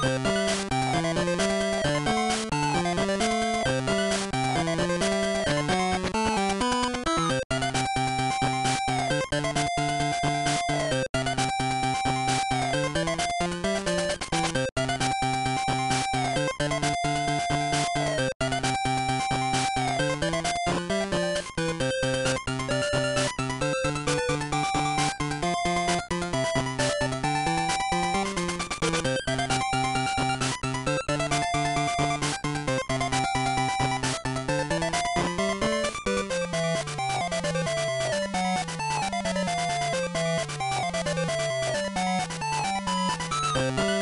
Música you